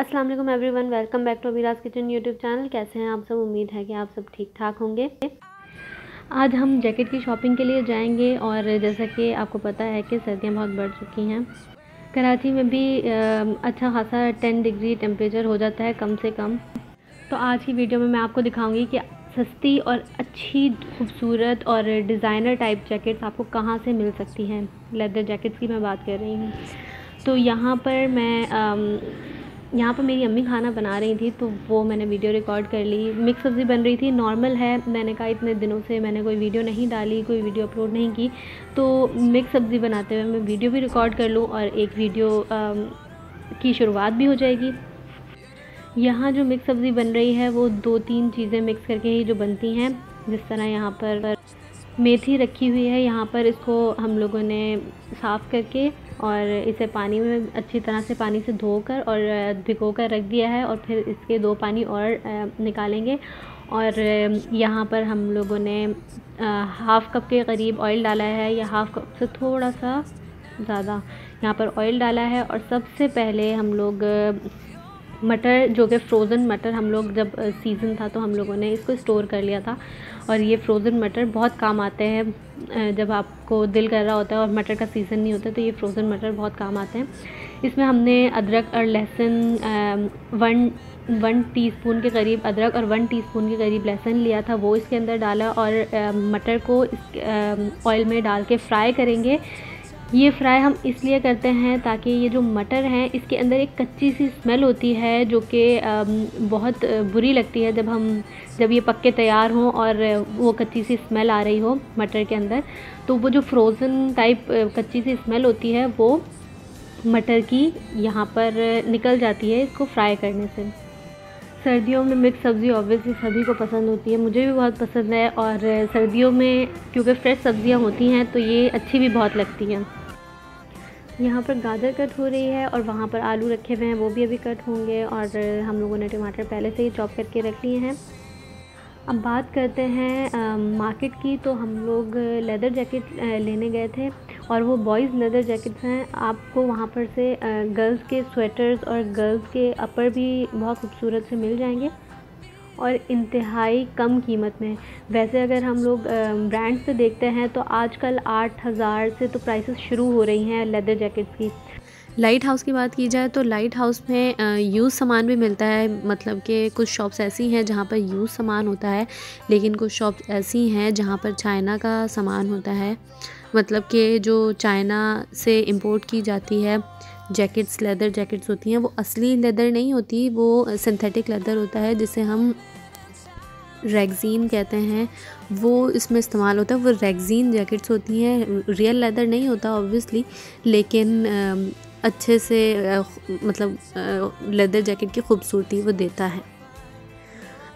अस्सलाम वालेकुम everyone, welcome back to Amira's kitchen YouTube channel. कैसे हैं आप सब? उम्मीद है कि आप सब ठीक ठाक होंगे। आज हम जैकेट की शॉपिंग के लिए जाएँगे और जैसा कि आपको पता है कि सर्दियाँ बहुत बढ़ चुकी हैं। कराची में भी अच्छा खासा टेन डिग्री टेम्परेचर हो जाता है कम से कम। तो आज की वीडियो में मैं आपको दिखाऊँगी कि सस्ती और अच्छी, खूबसूरत और डिज़ाइनर टाइप जैकेट्स आपको कहाँ से मिल सकती हैं। लेदर जैकेट्स की मैं बात कर रही हूँ। तो यहाँ पर मैं यहाँ पर मेरी अम्मी खाना बना रही थी तो वो मैंने वीडियो रिकॉर्ड कर ली। मिक्स सब्ज़ी बन रही थी नॉर्मल है। मैंने कहा इतने दिनों से मैंने कोई वीडियो नहीं डाली कोई वीडियो अपलोड नहीं की। तो मिक्स सब्ज़ी बनाते हुए मैं वीडियो भी रिकॉर्ड कर लूँ और एक वीडियो आ, की शुरुआत भी हो जाएगी। यहाँ जो मिक्स सब्ज़ी बन रही है वो दो तीन चीज़ें मिक्स करके ही जो बनती हैं जिस तरह यहाँ पर मेथी रखी हुई है। यहाँ पर इसको हम लोगों ने साफ़ करके और इसे पानी में अच्छी तरह से पानी से धोकर और भिगो कर रख दिया है और फिर इसके दो पानी और निकालेंगे। और यहाँ पर हम लोगों ने हाफ़ कप के करीब ऑयल डाला है या हाफ़ कप से थोड़ा सा ज़्यादा यहाँ पर ऑयल डाला है। और सबसे पहले हम लोग मटर जो कि फ़्रोज़न मटर हम लोग जब सीज़न था तो हम लोगों ने इसको स्टोर कर लिया था। और ये फ्रोज़न मटर बहुत काम आते हैं जब आपको दिल कर रहा होता है और मटर का सीज़न नहीं होता तो ये फ्रोज़न मटर बहुत काम आते हैं। इसमें हमने अदरक और लहसुन वन वन टीस्पून के करीब अदरक और वन टीस्पून के करीब लहसुन लिया था, वो इसके अंदर डाला और मटर को इस ऑयल में डाल के फ्राई करेंगे। ये फ्राई हम इसलिए करते हैं ताकि ये जो मटर हैं, इसके अंदर एक कच्ची सी स्मेल होती है, जो कि बहुत बुरी लगती है जब हम, जब ये पक्के तैयार हों और वो कच्ची सी स्मेल आ रही हो मटर के अंदर। तो वो जो फ्रोज़न टाइप कच्ची सी स्मेल होती है, वो मटर की यहाँ पर निकल जाती है इसको फ्राई करने से। सर्दियों में मिक्स सब्ज़ी ऑब्वियसली सभी को पसंद होती है, मुझे भी बहुत पसंद है और सर्दियों में, क्योंकि फ्रेश सब्ज़ियाँ होती हैं तो ये अच्छी भी बहुत लगती हैं। यहाँ पर गाजर कट हो रही है और वहाँ पर आलू रखे हुए हैं, वो भी अभी कट होंगे और हम लोगों ने टमाटर पहले से ही चॉप करके रख लिए हैं। अब बात करते हैं मार्केट की तो हम लोग लेदर जैकेट लेने गए थे और वो बॉयज़ लेदर जैकेट्स हैं। आपको वहाँ पर से गर्ल्स के स्वेटर्स और गर्ल्स के अपर भी बहुत खूबसूरत से मिल जाएँगे। और इंतहाई कम कीमत में। वैसे अगर हम लोग ब्रांड से देखते हैं तो आजकल आठ हज़ार से तो प्राइसेस शुरू हो रही हैं लेदर जैकेट्स की। लाइट हाउस की बात की जाए तो लाइट हाउस में यूज़ सामान भी मिलता है। मतलब कि कुछ शॉप्स ऐसी हैं जहाँ पर यूज़ सामान होता है, लेकिन कुछ शॉप्स ऐसी हैं जहाँ पर चाइना का सामान होता है। मतलब कि जो चाइना से इंपोर्ट की जाती है जैकेट्स लेदर जैकेट्स होती हैं, वो असली लेदर नहीं होती, वो सिंथेटिक लेदर होता है, जिसे हम रेगज़ीन कहते हैं, वो इसमें इस्तेमाल होता है, वो रेगज़ीन जैकेट्स होती हैं, रियल लेदर नहीं होता ऑब्वियसली लेकिन अच्छे से मतलब लेदर जैकेट की खूबसूरती वो देता है।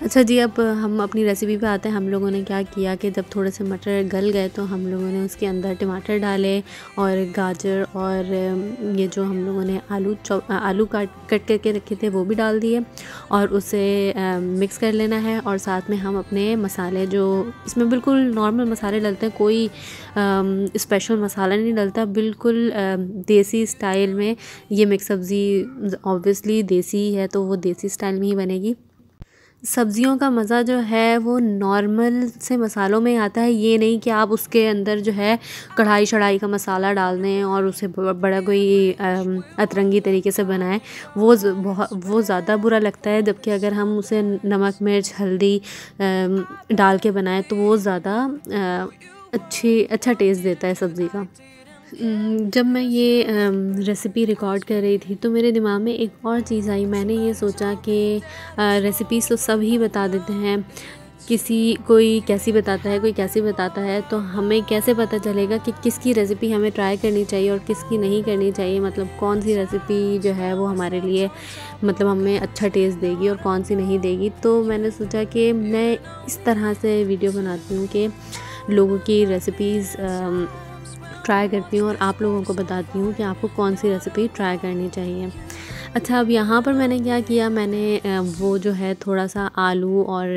अच्छा जी, अब हम अपनी रेसिपी पे आते हैं। हम लोगों ने क्या किया कि जब थोड़े से मटर गल गए तो हम लोगों ने उसके अंदर टमाटर डाले और गाजर और ये जो हम लोगों ने आलू आलू काट, कट करके रखे थे वो भी डाल दिए और उसे मिक्स कर लेना है और साथ में हम अपने मसाले जो इसमें बिल्कुल नॉर्मल मसाले डलते हैं, कोई स्पेशल मसाला नहीं डलता। बिल्कुल देसी स्टाइल में ये मिक्स सब्ज़ी ऑब्वियसली देसी है तो वो देसी स्टाइल में ही बनेगी। सब्ज़ियों का मज़ा जो है वो नॉर्मल से मसालों में आता है। ये नहीं कि आप उसके अंदर जो है कढ़ाई शढ़ाई का मसाला डाल दें और उसे बड़ा कोई अतरंगी तरीके से बनाएँ, वो बहुत, वो ज़्यादा बुरा लगता है। जबकि अगर हम उसे नमक, मिर्च, हल्दी डाल के बनाएँ तो वो ज़्यादा अच्छी अच्छा टेस्ट देता है सब्ज़ी का। जब मैं ये रेसिपी रिकॉर्ड कर रही थी तो मेरे दिमाग में एक और चीज़ आई। मैंने ये सोचा कि रेसिपीज़ तो सब ही बता देते हैं। किसी, कोई कैसी बताता है, कोई कैसी बताता है तो हमें कैसे पता चलेगा कि किसकी रेसिपी हमें ट्राई करनी चाहिए और किसकी नहीं करनी चाहिए? मतलब कौन सी रेसिपी जो है वो हमारे लिए मतलब हमें अच्छा टेस्ट देगी और कौन सी नहीं देगी? तो मैंने सोचा कि मैं इस तरह से वीडियो बनाती हूँ कि लोगों की रेसिपीज़ ट्राई करती हूँ और आप लोगों को बताती हूँ कि आपको कौन सी रेसिपी ट्राई करनी चाहिए। अच्छा अब यहाँ पर मैंने क्या किया? मैंने वो जो है थोड़ा सा आलू और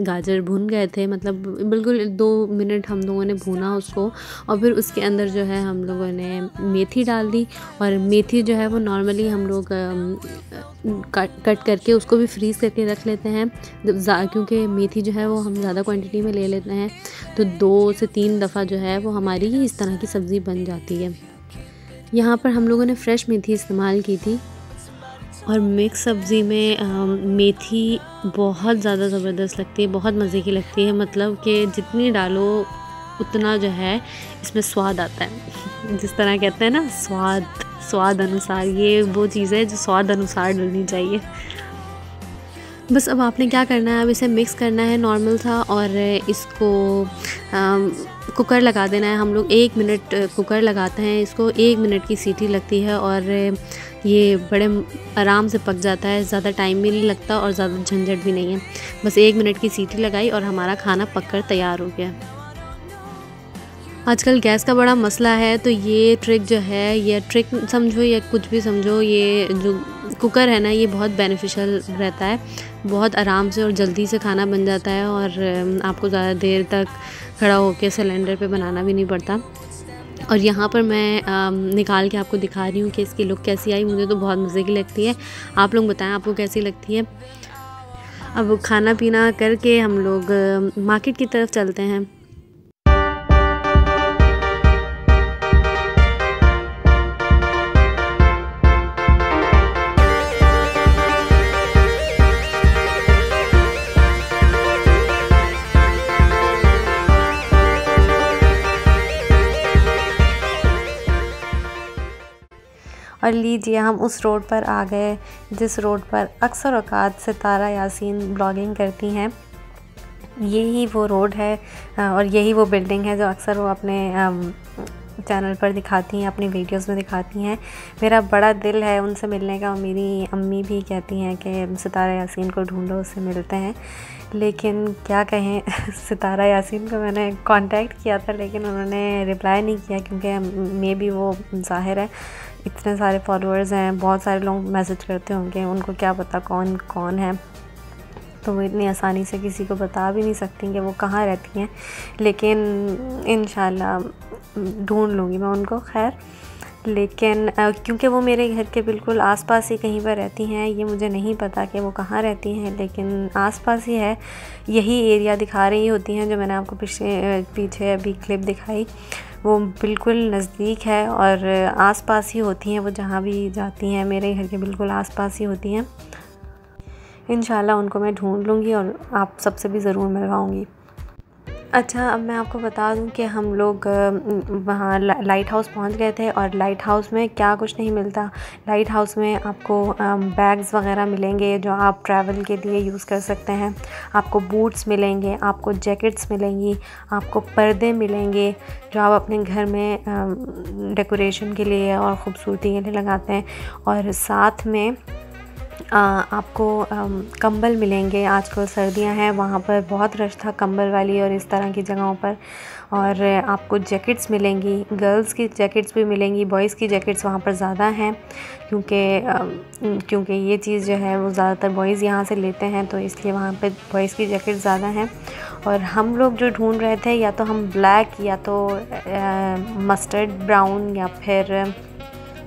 गाजर भुन गए थे। मतलब बिल्कुल दो मिनट हम लोगों ने भुना उसको और फिर उसके अंदर जो है हम लोगों ने मेथी डाल दी और मेथी जो है वो नॉर्मली हम लोग कट करके उसको भी फ्रीज़ करके रख लेते हैं। क्योंकि मेथी जो है वो हम ज़्यादा क्वांटिटी में ले लेते हैं तो दो से तीन दफ़ा जो है वो हमारी इस तरह की सब्ज़ी बन जाती है। यहाँ पर हम लोगों ने फ़्रेश मेथी इस्तेमाल की थी। और मिक्स सब्ज़ी में आ, मेथी बहुत ज़्यादा ज़बरदस्त लगती है बहुत मज़े की लगती है। मतलब कि जितनी डालो उतना जो है इसमें स्वाद आता है। जिस तरह कहते हैं ना स्वाद स्वाद अनुसार ये वो चीज़ है जो स्वाद अनुसार डलनी चाहिए। बस अब आपने क्या करना है? अब इसे मिक्स करना है नॉर्मल था और इसको आ, कुकर लगा देना है। हम लोग एक मिनट कुकर लगाते हैं इसको एक मिनट की सीटी लगती है और ये बड़े आराम से पक जाता है, ज़्यादा टाइम भी नहीं लगता और ज़्यादा झंझट भी नहीं है। बस एक मिनट की सीटी लगाई और हमारा खाना पक कर तैयार हो गया। आजकल गैस का बड़ा मसला है तो ये ट्रिक जो है, ये ट्रिक समझो या कुछ भी समझो, ये जो कुकर है ना, ये बहुत बेनिफिशियल रहता है। बहुत आराम से और जल्दी से खाना बन जाता है और आपको ज़्यादा देर तक खड़ा होकर सिलेंडर पे बनाना भी नहीं पड़ता। और यहाँ पर मैं आ, निकाल के आपको दिखा रही हूँ कि इसकी लुक कैसी आई। मुझे तो बहुत मज़े की लगती है। आप लोग बताएँ आपको कैसी लगती है? अब खाना पीना करके हम लोग मार्केट की तरफ़ चलते हैं। और लीजिए। हम उस रोड पर आ गए, जिस रोड पर अक्सर अवकात सितारा यासीन ब्लॉगिंग करती हैं। यही वो रोड है और यही वो बिल्डिंग है जो अक्सर वो अपने चैनल पर दिखाती हैं, अपनी वीडियोस में दिखाती हैं। मेरा बड़ा दिल है उनसे मिलने का मेरी अम्मी भी कहती हैं कि सितारा यासीन को ढूंढो, उससे मिलते हैं। लेकिन क्या कहें, सितारा यासीन को मैंने कांटेक्ट किया था, लेकिन उन्होंने रिप्लाई नहीं किया, क्योंकि मे भी वो ज़ाहिर है। इतने सारे फॉलोअर्स हैं, बहुत सारे लोग मैसेज करते होंगे, उनको क्या पता कौन कौन है। तो वो इतनी आसानी से किसी को बता भी नहीं सकती कि वो कहाँ रहती हैं। लेकिन इन ढूंढ लूँगी मैं उनको, खैर। लेकिन क्योंकि वो मेरे घर के बिल्कुल आसपास ही कहीं पर रहती हैं, ये मुझे नहीं पता कि वो कहाँ रहती हैं। लेकिन आसपास ही है, यही एरिया दिखा रही होती हैं जो मैंने आपको पीछे पीछे अभी क्लिप दिखाई। वो बिल्कुल नज़दीक है और आसपास ही होती हैं, वो जहाँ भी जाती हैं, मेरे घर के बिल्कुल आसपास ही होती हैं। इन उनको मैं ढूंढ लूँगी और आप सबसे भी ज़रूर मिलवाऊँगी। अच्छा अब मैं आपको बता दूँ कि हम लोग वहाँ लाइट हाउस पहुँच गए थे और लाइट हाउस में क्या कुछ नहीं मिलता। लाइट हाउस में आपको बैग्स वगैरह मिलेंगे जो आप ट्रैवल के लिए यूज़ कर सकते हैं। आपको बूट्स मिलेंगे, आपको जैकेट्स मिलेंगी, आपको पर्दे मिलेंगे जो आप अपने घर में डेकोरेशन के लिए और ख़ूबसूरती के लिए लगाते हैं। और साथ में आपको कंबल मिलेंगे। आजकल सर्दियाँ हैं, वहाँ पर बहुत रश था कंबल वाली और इस तरह की जगहों पर। और आपको जैकेट्स मिलेंगी, गर्ल्स की जैकेट्स भी मिलेंगी, बॉयज़ की जैकेट्स वहाँ पर ज़्यादा हैं। क्योंकि क्योंकि ये चीज़ जो है वो ज़्यादातर बॉयज़ यहाँ से लेते हैं तो इसलिए वहाँ पर बॉयज़ की जैकेट ज़्यादा हैं। और हम लोग जो ढूंढ रहे थे, या तो हम ब्लैक, या तो मस्टर्ड ब्राउन, या फिर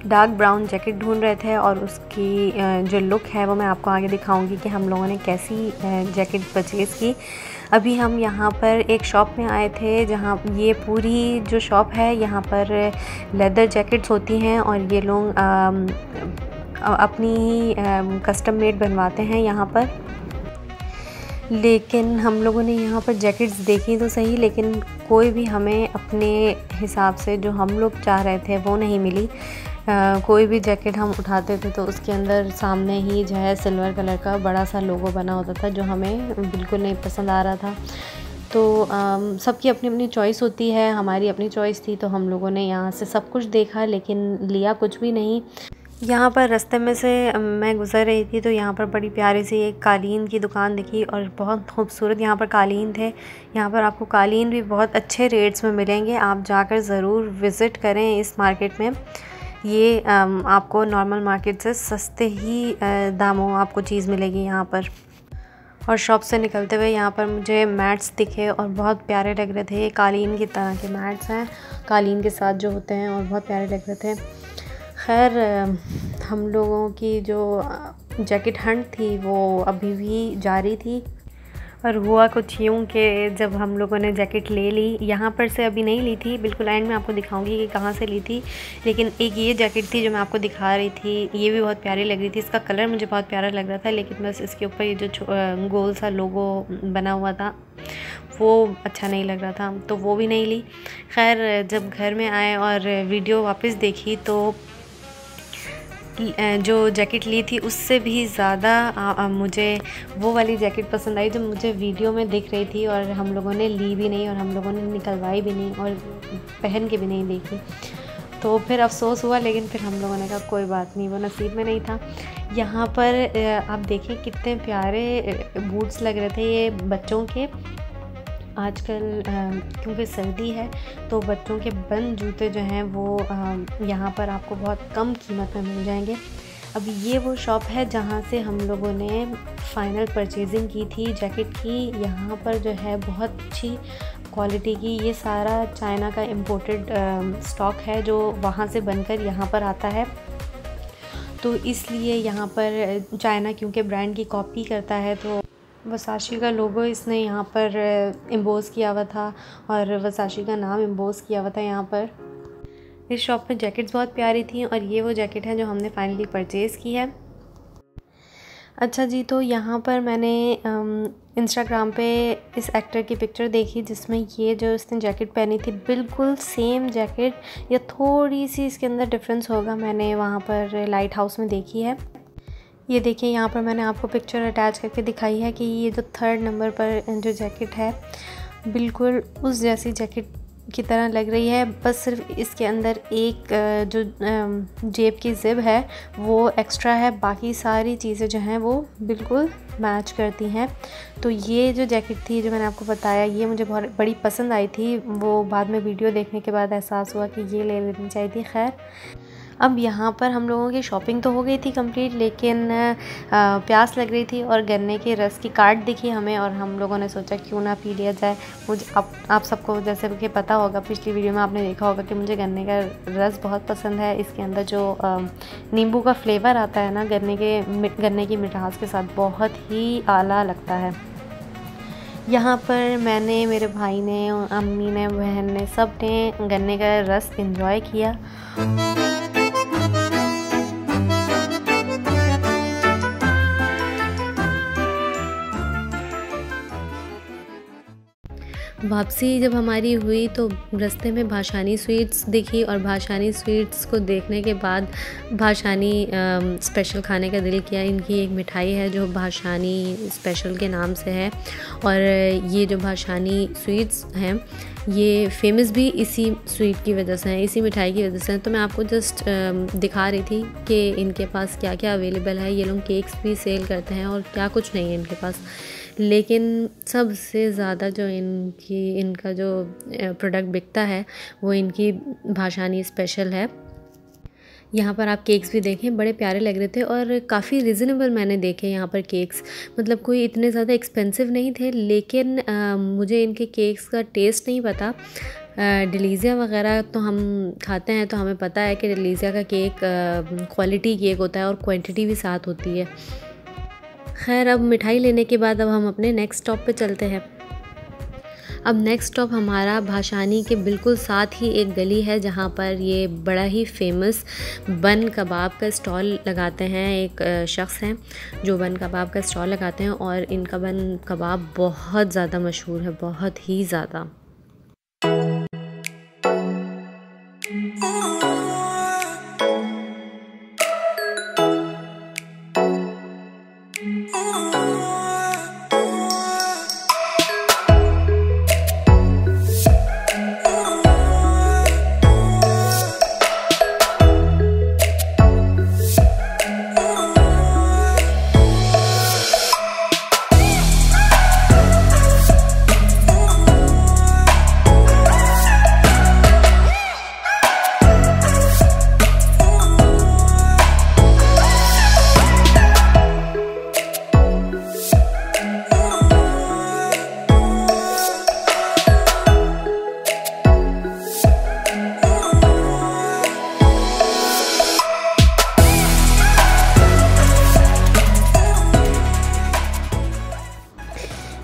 डार्क ब्राउन जैकेट ढूंढ रहे थे और उसकी जो लुक है वो मैं आपको आगे दिखाऊँगी कि हम लोगों ने कैसी जैकेट परचेज़ की। अभी हम यहाँ पर एक शॉप में आए थे जहाँ ये पूरी जो शॉप है यहाँ पर लेदर जैकेट्स होती हैं और ये लोग अपनी ही कस्टम मेड बनवाते हैं यहाँ पर। लेकिन हम लोगों ने यहाँ पर जैकेट्स देखी तो सही, लेकिन कोई भी हमें अपने हिसाब से जो हम लोग चाह रहे थे वो नहीं मिली। कोई भी जैकेट हम उठाते थे तो उसके अंदर सामने ही जो है सिल्वर कलर का बड़ा सा लोगो बना होता था जो हमें बिल्कुल नहीं पसंद आ रहा था। तो सबकी अपनी अपनी चॉइस होती है, हमारी अपनी चॉइस थी तो हम लोगों ने यहाँ से सब कुछ देखा लेकिन लिया कुछ भी नहीं। यहाँ पर रास्ते में से मैं गुज़र रही थी तो यहाँ पर बड़ी प्यारी सी एक कालीन की दुकान दिखी और बहुत खूबसूरत यहाँ पर कालीन थे। यहाँ पर आपको कालीन भी बहुत अच्छे रेट्स में मिलेंगे, आप जाकर ज़रूर विज़िट करें इस मार्केट में। ये आपको नॉर्मल मार्केट से सस्ते ही दामों आपको चीज़ मिलेगी यहाँ पर। और शॉप से निकलते हुए यहाँ पर मुझे मैट्स दिखे और बहुत प्यारे लग रहे थे। ये कालीन की तरह के मैट्स हैं। कालीन के साथ जो होते हैं और बहुत प्यारे लग रहे थे। खैर हम लोगों की जो जैकेट हंट थी वो अभी भी जारी थी। और हुआ कुछ यूँ कि जब हम लोगों ने जैकेट ले ली, यहाँ पर से अभी नहीं ली थी, बिल्कुल एंड में आपको दिखाऊँगी कि कहाँ से ली थी, लेकिन एक ये जैकेट थी जो मैं आपको दिखा रही थी, ये भी बहुत प्यारी लग रही थी, इसका कलर मुझे बहुत प्यारा लग रहा था, लेकिन बस इसके ऊपर ये जो गोल सा लोगो बना हुआ था, वो अच्छा नहीं लग रहा था तो वो भी नहीं ली। खैर, जब घर में आए और वीडियो वापस देखी तो जो जैकेट ली थी, उससे भी ज़्यादा मुझे वो वाली जैकेट पसंद आई जो मुझे वीडियो में दिख रही थी और हम लोगों ने ली भी नहीं और हम लोगों ने निकलवाई भी नहीं और पहन के भी नहीं देखी। तो फिर अफसोस हुआ, लेकिन फिर हम लोगों ने कहा, कोई बात नहीं, वो नसीब में नहीं था। यहाँ पर आप देखें कितने प्यारे बूट्स लग रहे थे ये बच्चों के। आजकल क्योंकि सर्दी है तो बच्चों के बंद जूते जो हैं वो यहाँ पर आपको बहुत कम कीमत में मिल जाएँगे। अब ये वो शॉप है जहाँ से हम लोगों ने फ़ाइनल परचेजिंग की थी, जैकेट की। यहाँ पर जो है बहुत अच्छी क्वालिटी की। ये सारा चाइना का इम्पोर्टेड स्टॉक है जो वहाँ से बनकर यहाँ पर आता है। तो इसलिए यहाँ पर चाइना क्योंकि ब्रांड की कॉपी करता है तो वसाशी का लोगो इसने यहाँ पर एम्बोज़ किया हुआ था और वसाशी का नाम एम्बोज़ किया हुआ था यहाँ पर। इस शॉप में जैकेट्स बहुत प्यारी थी और ये वो जैकेट है जो हमने फाइनली परचेज़ की है। अच्छा जी तो यहाँ पर मैंने इंस्टाग्राम पे इस एक्टर की पिक्चर देखी जिसमें ये जो इसने जैकेट पहनी थी, बिल्कुल सेम जैकेट या थोड़ी सी इसके अंदर डिफरेंस होगा मैंने वहाँ पर लाइट हाउस में देखी है। ये देखिए, यहाँ पर मैंने आपको पिक्चर अटैच करके दिखाई है कि ये जो थर्ड नंबर पर, जो जैकेट है, बिल्कुल उस जैसी जैकेट की तरह लग रही है। बस सिर्फ़ इसके अंदर एक जो जेब की ज़िब है, वो एक्स्ट्रा है। बाकी सारी चीज़ें जो हैं वो बिल्कुल मैच करती हैं। तो ये जो जैकेट थी, जो मैंने आपको बताया, ये मुझे बहुत बड़ी पसंद आई थी। वो बाद में वीडियो देखने के बाद एहसास हुआ कि ये ले लेनी चाहिए थी। खैर। अब यहाँ पर हम लोगों की शॉपिंग तो हो गई थी कंप्लीट लेकिन प्यास लग रही थी और गन्ने के रस की कार्ड दिखी हमें और हम लोगों ने सोचा क्यों ना पी लिया जाए। मुझे आप आप सबको जैसे कि पता होगा, पिछली वीडियो में आपने देखा होगा कि मुझे गन्ने का रस बहुत पसंद है। इसके अंदर जो नींबू का फ्लेवर आता है ना, गन्ने के गन्ने की मिठास के साथ बहुत ही आला लगता है। यहाँ पर मैंने, मेरे भाई ने, अम्मी ने, बहन ने सबने गन्ने का रस इन्जॉय किया। वापसी जब हमारी हुई तो रास्ते में भाषानी स्वीट्स दिखी और भाषानी स्वीट्स को देखने के बाद भाषानी स्पेशल खाने का दिल किया। इनकी एक मिठाई है जो भाषानी स्पेशल के नाम से है और ये जो भाषानी स्वीट्स हैं, ये फ़ेमस भी इसी स्वीट की वजह से हैं, इसी मिठाई की वजह से हैं। तो मैं आपको जस्ट दिखा रही थी कि इनके पास क्या क्या अवेलेबल है। ये लोग केक्स भी सेल करते हैं और क्या कुछ नहीं है इनके पास। लेकिन सबसे ज़्यादा जो इनकी इनका जो प्रोडक्ट बिकता है वो इनकी भाषानी स्पेशल है। यहाँ पर आप केक्स भी देखें बड़े प्यारे लग रहे थे और काफ़ी रिजनेबल मैंने देखे यहाँ पर केक्स मतलब कोई इतने ज़्यादा एक्सपेंसिव नहीं थे लेकिन आ, मुझे इनके केक्स का टेस्ट नहीं पता। डिलीज़िया वगैरह तो हम खाते हैं तो हमें पता है कि डिलीज़िया का केक क्वालिटी केक होता है और क्वांटिटी भी साथ होती है। खैर, अब मिठाई लेने के बाद अब हम अपने नेक्स्ट स्टॉप पे चलते हैं। अब नेक्स्ट स्टॉप हमारा भाषानी के बिल्कुल साथ ही एक गली है, जहाँ पर ये बड़ा ही फ़ेमस बन कबाब का स्टॉल लगाते हैं। एक शख्स हैं जो बन कबाब का स्टॉल लगाते हैं और इनका बन कबाब बहुत ज़्यादा मशहूर है, बहुत ही ज़्यादा।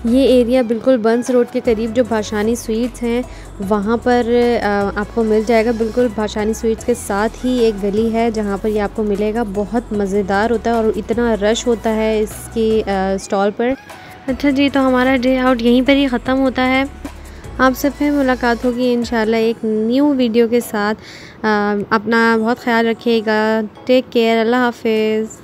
ये एरिया बिल्कुल बंस रोड के करीब जो भाषानी स्वीट्स हैं, वहाँ पर आपको मिल जाएगा बिल्कुल भाषानी स्वीट्स के साथ ही एक गली है जहाँ पर ये आपको मिलेगा। बहुत मज़ेदार होता है और इतना रश होता है इसकी स्टॉल पर। अच्छा जी तो हमारा डे आउट यहीं पर ही ख़त्म होता है। आपसे फिर मुलाकात होगी इन एक न्यू वीडियो के साथ। अपना बहुत ख्याल रखिएगा। टेक केयर अल्लाह हाफिज़।